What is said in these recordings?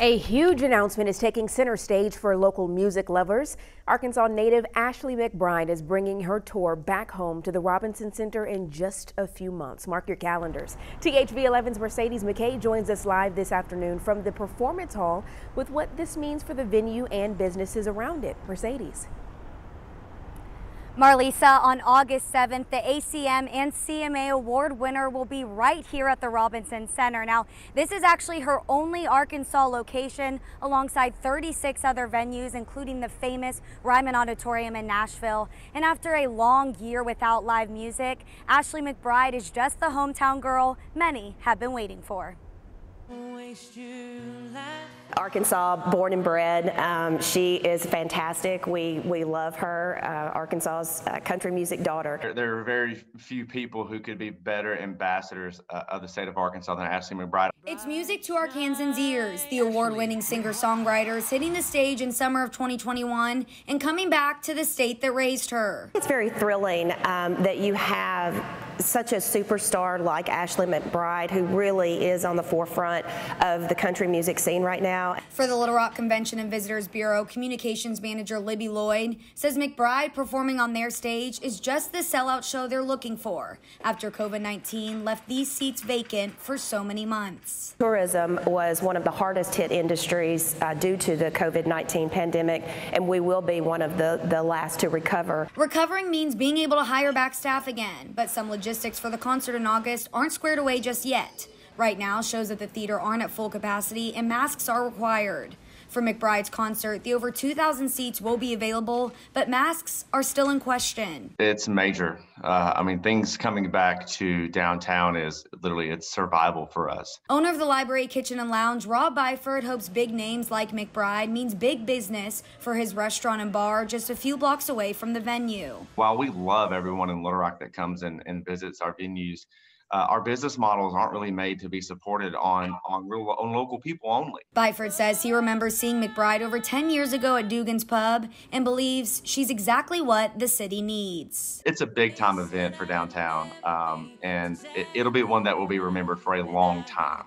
A huge announcement is taking center stage for local music lovers. Arkansas native Ashley McBryde is bringing her tour back home to the Robinson Center in just a few months. Mark your calendars. THV 11's Mercedes Mackay joins us live this afternoon from the Performance Hall with what this means for the venue and businesses around it. Mercedes. Marlisa, on August 7th, the ACM and CMA award winner will be right here at the Robinson Center. Now, this is actually her only Arkansas location alongside 36 other venues, including the famous Ryman Auditorium in Nashville. And after a long year without live music, Ashley McBryde is just the hometown girl many have been waiting for. Arkansas, born and bred. Um, she is fantastic. We we love her. Uh, Arkansas's uh, country music daughter. There, there, are very few people who could be better ambassadors uh, of the state of Arkansas than Ashley McBryde. It's music to Arkansans' ears. The award-winning singer-songwriter is hitting the stage in summer of 2021 and coming back to the state that raised her. It's very thrilling um, that you have such a superstar like Ashley McBryde, who really is on the forefront of the country music scene right now. For the Little Rock Convention and Visitors Bureau, communications manager Libby Lloyd says McBryde performing on their stage is just the sellout show they're looking for after COVID 19 left these seats vacant for so many months. Tourism was one of the hardest hit industries uh, due to the COVID 19 pandemic, and we will be one of the, the last to recover. Recovering means being able to hire back staff again, but some logistics for the concert in August aren't squared away just yet. Right now shows that the theater aren't at full capacity and masks are required. For McBryde's concert, the over 2,000 seats will be available, but masks are still in question. It's major. Uh, I mean, things coming back to downtown is literally it's survival for us. Owner of the Library Kitchen and Lounge, Rob Byford, hopes big names like McBryde means big business for his restaurant and bar just a few blocks away from the venue. While we love everyone in Little Rock that comes in and visits our venues, uh, our business models aren't really made to be supported on on real on local people only. Byford says he remembers seeing McBryde over 10 years ago at Dugan's Pub and believes she's exactly what the city needs. It's a big time event for downtown, um, and it, it'll be one that will be remembered for a long time.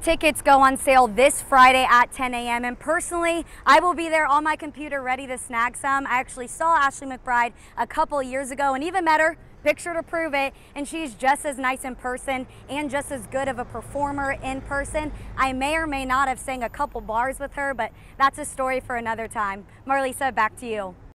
Tickets go on sale this Friday at 10 a.m. And personally, I will be there on my computer ready to snag some. I actually saw Ashley McBryde a couple years ago and even met her, picture to prove it. And she's just as nice in person and just as good of a performer in person. I may or may not have sang a couple bars with her, but that's a story for another time. Marlisa, back to you.